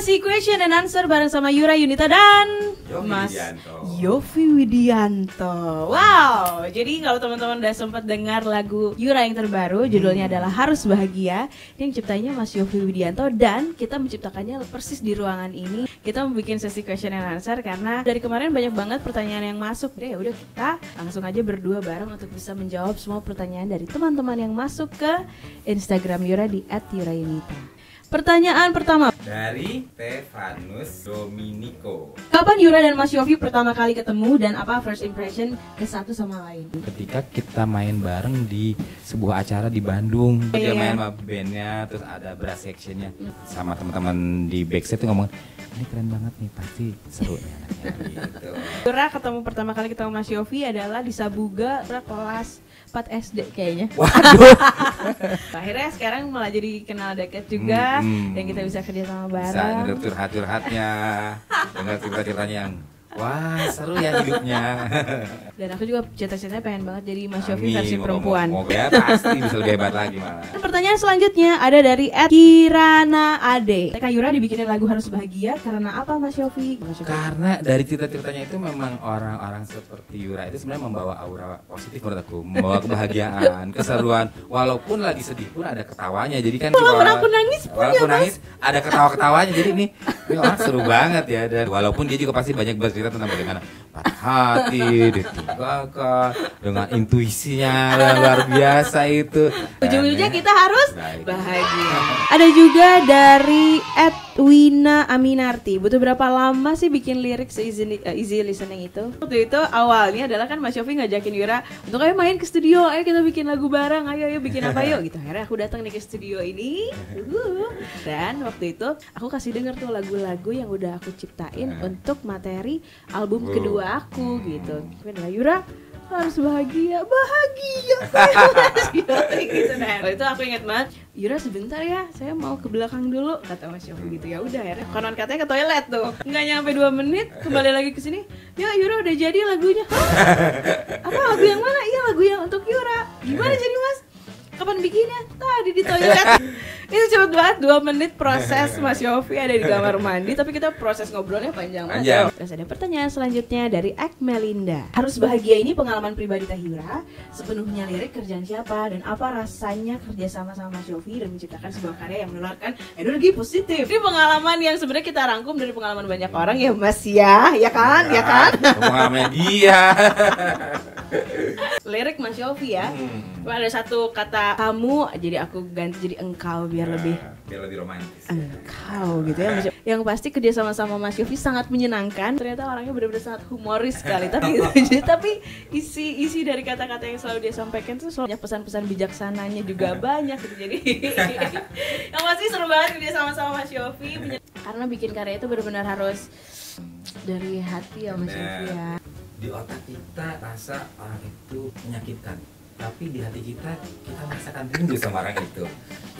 sesi question and answer bareng sama Yura Yunita dan Yofi Mas Widianto. Yofi Widianto. Wow, jadi kalau teman-teman udah sempat dengar lagu Yura yang terbaru, judulnya adalah Harus Bahagia. Ini yang ciptanya Mas Yofi Widianto dan kita menciptakannya persis di ruangan ini. Kita membuat sesi question and answer karena dari kemarin banyak banget pertanyaan yang masuk. Deh, udah kita langsung aja berdua bareng untuk bisa menjawab semua pertanyaan dari teman-teman yang masuk ke Instagram Yura di @yurayunita. Pertanyaan pertama, Dari Stefanus Dominico. kapan Yura dan Mas Yofi pertama kali ketemu dan apa first impression ke satu sama lain? ketika kita main bareng di sebuah acara di Bandung Iya. dia main sama bandnya terus ada brass sectionnya sama teman-teman di backstage tuh ngomong ini keren banget nih pasti seru nih anaknya gitu Yura ketemu pertama kali ketemu Mas Yofi adalah di Sabuga kelas 4 SD kayaknya. waduh Akhirnya sekarang malah jadi kenal dekat juga Hmm, hmm. dan kita bisa kerja sama bisa bareng. denger curhat-curhatnya dengar cerita-ceritanya yang wah seru ya hidupnya Dan aku juga cita-citanya pengen banget jadi Mas Yofi Amin, versi moga- perempuan. moga ya pasti bisa lebih hebat lagi malah Dan Pertanyaan selanjutnya ada dari Ed Kirana Ade. Kak Yura dibikinin lagu harus bahagia karena apa Mas Yofi? Mas Yofi. Karena dari cerita-ceritanya itu memang orang-orang seperti Yura itu sebenarnya membawa aura positif menurut aku, membawa kebahagiaan, keseruan. Walaupun lagi sedih pun ada ketawanya. Jadi kan Walaupun aku nangis pun walaupun ya, Mas. nangis ada ketawa-ketawanya. Jadi ini ini orang seru banget ya. Dan walaupun dia juga pasti banyak bercerita tentang bagaimana patah hati, ditinggalkan dengan intuisinya yang luar biasa itu. Ujung-ujungnya Dan, kita harus bahagia. Ada juga dari Edwina Aminarti. Butuh berapa lama sih bikin lirik se-easy eh, easy listening itu? Waktu itu awalnya adalah kan Mas Yofi ngajakin Yura untuk ayo main ke studio, ayo kita bikin lagu bareng, ayo ayo bikin apa yuk gitu. Akhirnya aku datang nih ke studio ini. Uhuh. Dan waktu itu aku kasih denger tuh lagu-lagu yang udah aku ciptain untuk materi album Oh. Kedua aku gitu. Tapi adalah Yura harus bahagia, bahagia, gitu nah. Waktu itu aku ingat banget, Yura sebentar ya, saya mau ke belakang dulu kata Mas Yofi gitu ya udah ya. Konon katanya ke toilet tuh, nggak nyampe dua menit kembali lagi ke sini. Ya Yura udah jadi lagunya. Hah? Apa lagu yang mana? Iya lagu yang untuk Yura. Gimana jadi Mas? Kapan bikinnya? Tadi di toilet. itu cepet banget dua menit proses Mas Yofi ada di kamar mandi, tapi kita proses ngobrolnya panjang banget. Terus ada pertanyaan selanjutnya dari Ak Melinda. Harus bahagia ini pengalaman pribadi Tahira, sepenuhnya lirik kerjaan siapa dan apa rasanya kerja sama sama Mas Yofi dan menciptakan sebuah karya yang menularkan energi positif. Ini pengalaman yang sebenarnya kita rangkum dari pengalaman banyak orang ya Mas ya, ya kan, ya kan? Pengalaman dia. Lirik Mas Yofi ya. Hmm. Cuma ada satu kata kamu, jadi aku ganti jadi engkau biar lebih biar lebih romantis. engkau gitu ya Mas Yofi. Yang pasti kerja sama sama Mas Yofi sangat menyenangkan. Ternyata orangnya benar-benar sangat humoris sekali. Tapi gitu, tapi isi isi dari kata-kata yang selalu dia sampaikan tuh selalu banyak pesan-pesan bijaksananya juga banyak gitu. Jadi yang pasti seru banget kerja sama sama Mas Yofi. Karena bikin karya itu benar-benar harus dari hati ya Mas Yofi ya. Di otak kita rasa orang itu menyakitkan. Tapi di hati kita kita merasakan rindu sama orang itu.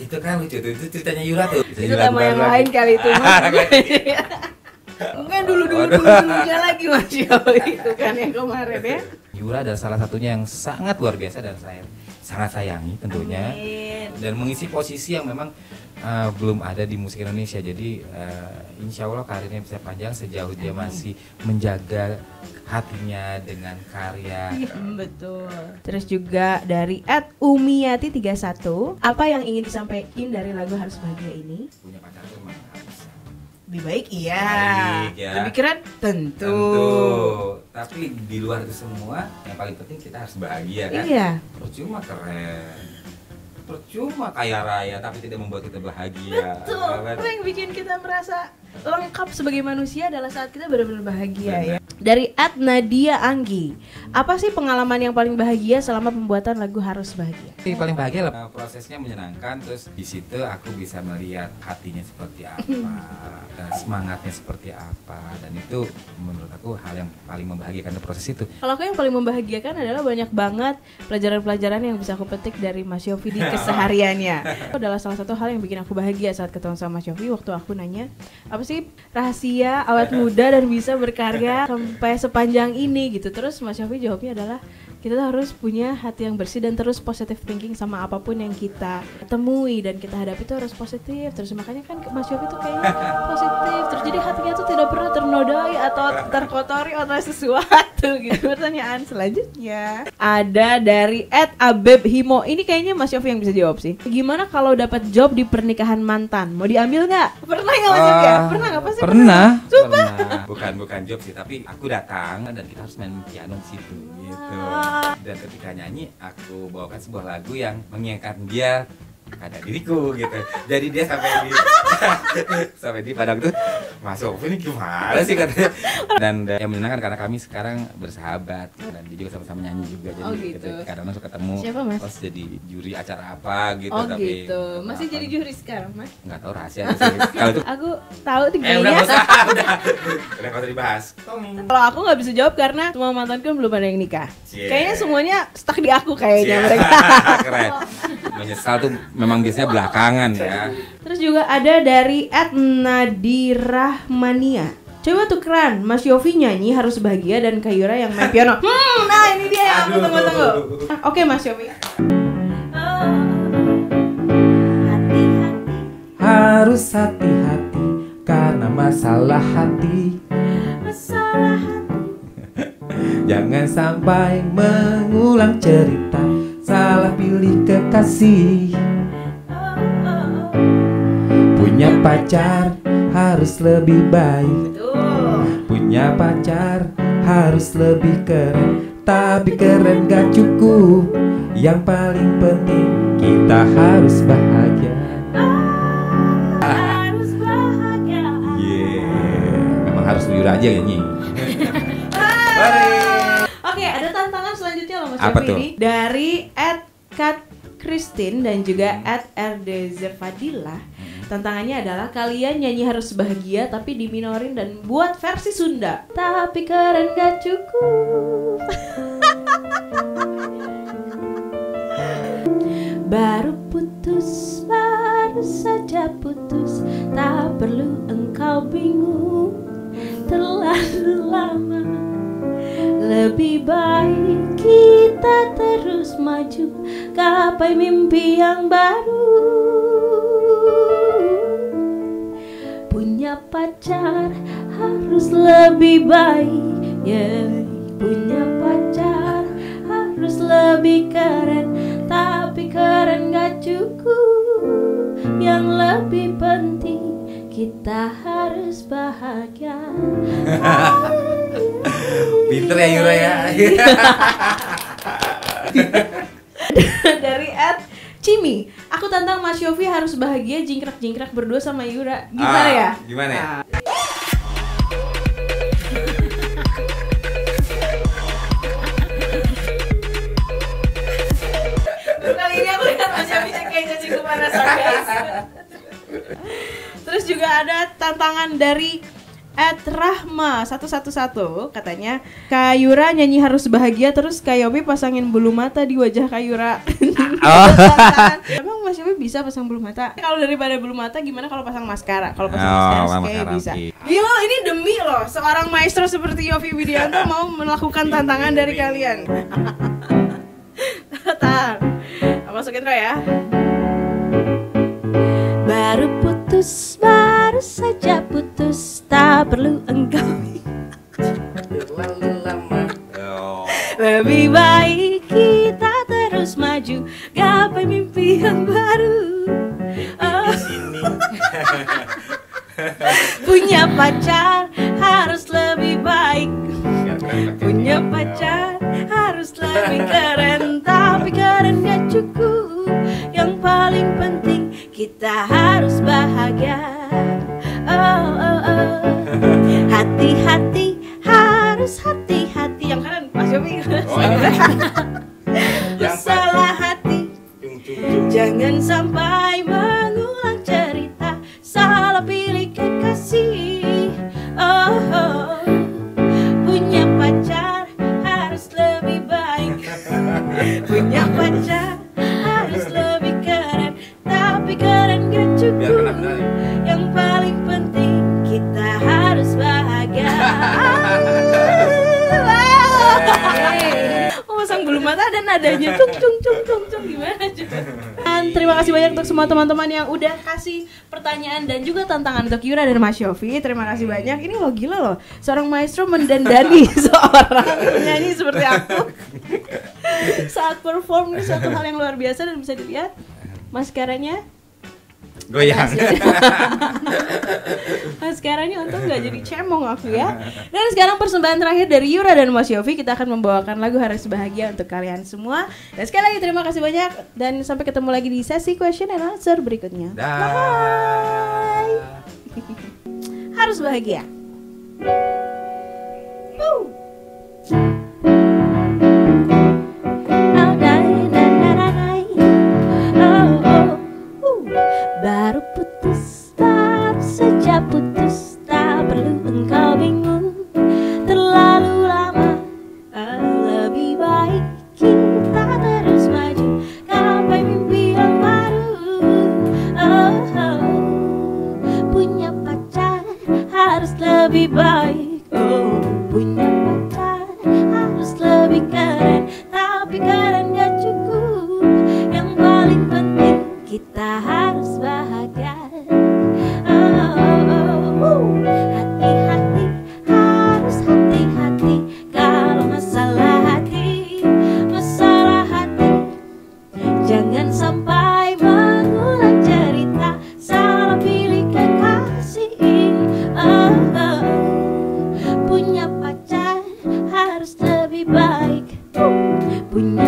Itu kan lucu tuh itu ceritanya Yura tuh. Itu tema yang lain kali itu Mungkin dulu dulu dulu dulunya lagi Mas Yofi itu kan yang kemarin ya. Yura adalah salah satunya yang sangat luar biasa dan saya sangat sayangi tentunya Amin. dan mengisi posisi yang memang uh, belum ada di musik Indonesia jadi uh, insya Allah karirnya bisa panjang sejauh dia masih menjaga hatinya dengan karya Hmm, betul. Terus juga dari Ed Umiyati 31, apa yang ingin disampaikan dari lagu Harus Bahagia ini? punya pacar tuh Lebih baik iya. Baik, ya. Lebih keren tentu. Tentu. Tapi di luar itu semua, yang paling penting kita harus bahagia kan. Iya. Percuma keren. Percuma kaya raya tapi tidak membuat kita bahagia. Betul. Kan? Apa yang bikin kita merasa lengkap sebagai manusia adalah saat kita benar-benar bahagia ya. Dari Ed Nadia Anggi, apa sih pengalaman yang paling bahagia selama pembuatan lagu Harus Bahagia? Yang paling bahagia lah prosesnya menyenangkan terus di situ aku bisa melihat hatinya seperti apa, dan semangatnya seperti apa dan itu menurut aku hal yang paling membahagiakan di proses itu. Kalau aku yang paling membahagiakan adalah banyak banget pelajaran-pelajaran yang bisa aku petik dari Mas Yofi di kesehariannya. Itu adalah salah satu hal yang bikin aku bahagia saat ketemu sama Mas Yofi waktu aku nanya apa sih rahasia awet muda dan bisa berkarya sampai sepanjang ini gitu. Terus Mas Yofi jawabnya adalah kita harus punya hati yang bersih dan terus positive thinking sama apa pun yang kita temui dan kita hadapi itu harus positif. Terus makanya kan Mas Yofi tuh kayaknya positif. Terus jadi hatinya tuh tidak pernah ternodai atau terkotori oleh sesuatu gitu. Pertanyaan selanjutnya ada dari Ed Abeb Himo. Ini kayaknya Mas Yofi yang bisa jawab sih. Gimana kalau dapat job di pernikahan mantan? Mau diambil nggak? Pernah nggak Mas Yofi ya? Ah, pernah nggak? Pasti Pernah. Pernah. Bukan bukan job sih, tapi aku datang dan kita harus main piano di situ gitu. Dan ketika nyanyi, aku bawakan sebuah lagu yang mengingatkan dia pada diriku gitu. Jadi dia sampai di sampai di pada waktu itu Mas Sofi ini gimana sih katanya. Dan yang menyenangkan karena kami sekarang bersahabat dan dia juga sama-sama nyanyi juga. Jadi Oh, gitu. kadang-kadang suka ketemu. Siapa, Mas? Terus jadi juri acara apa gitu. Oh tapi gitu, masih apa- jadi juri sekarang mas? nggak tahu rahasia sih. Kalau itu Aku tahu tuh Eh udah usah, udah. Udah nggak usah dibahas. Kalau aku nggak bisa jawab karena semua mantanku belum ada yang nikah. Cie. Kayaknya semuanya stuck di aku kayaknya Iya. mereka. Keren. Menyesal tuh memang biasanya belakangan ya. Terus juga ada dari Ed Nadirahmania. Coba tukeran, Mas Yofi nyanyi harus bahagia dan Kayura yang main piano. Hmm, nah ini dia yang aku tunggu-tunggu. Oke Mas Yofi. Hati-hati. Harus hati-hati karena masalah hati Masalah hati. Jangan sampai mengulang cerita Salah pilih kekasih. Punya pacar harus lebih baik. Punya pacar harus lebih keren Tapi keren gak cukup Yang paling penting kita harus bahagia Harus bahagia. Yeah. Memang harus jujur aja nyanyi. Oke, ada tantangan selanjutnya loh Mas Apa Yofi tuh? ini dari Christine dan juga Ed RD Zerfadila. Tantangannya adalah kalian nyanyi harus bahagia tapi diminorin dan buat versi Sunda. Tapi keren gak cukup. Baru putus, baru saja putus Tak perlu engkau bingung Terlalu lama Lebih baik kita terus maju Gapai mimpi yang baru Punya pacar harus lebih baik yeah. Punya pacar harus lebih keren Tapi keren gak cukup Yang lebih penting kita harus bahagia Pinter ya Yura ya. Dari Ed Cimi Aku tantang Mas Yofi harus bahagia jingkrak-jingkrak berdua sama Yura Gimana Ah, ya? gimana ya? Ah. Kali ini aku lihat Mas Yofi kayak cacing guys Terus juga ada tantangan dari Ed Rahma 111 katanya Kayura nyanyi harus bahagia terus Kayobi pasangin bulu mata di wajah Kayura. Oh. Emang Mas Yobi bisa pasang bulu mata? Kalau daripada bulu mata gimana kalau pasang maskara? Kalau pasang Oh, maskara maskara, bisa. Gila ini demi loh seorang maestro seperti Yofi Widianto mau melakukan tantangan dari kalian. Tahan. Aku masukin intro ya. Baru putus, baru saja perlu engkau. Lebih baik kita terus maju Gapai mimpi yang baru Oh. Punya pacar harus lebih baik Punya pacar harus lebih keren Tapi keren gak cukup Yang paling penting kita harus bahagia Hati-hati harus hati-hati. Yang keren Mas Yofi Oh, Yang Salah hati. Jangan sampai banyak untuk semua teman-teman yang udah kasih pertanyaan dan juga tantangan untuk Yura dan Mas Yofi. Terima kasih hmm. banyak. Ini lo gila loh, seorang maestro mendandani seorang penyanyi seperti aku saat perform ini suatu hal yang luar biasa dan bisa dilihat maskaranya goyang. Nah, sekarang ini untung gak jadi cemong aku ya. Dan sekarang persembahan terakhir dari Yura dan Mas Yofi. Kita akan membawakan lagu harus bahagia untuk kalian semua. Dan sekali lagi terima kasih banyak. Dan sampai ketemu lagi di sesi question and answer berikutnya. Da. bye harus bahagia. Woo!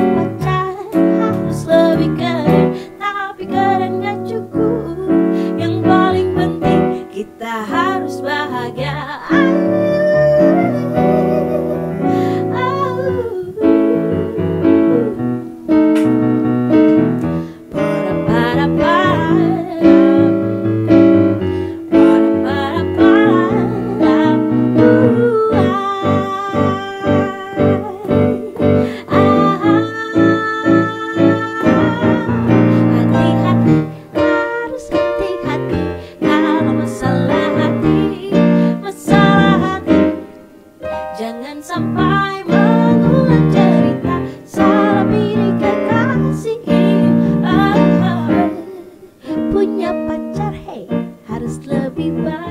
Bye. be by.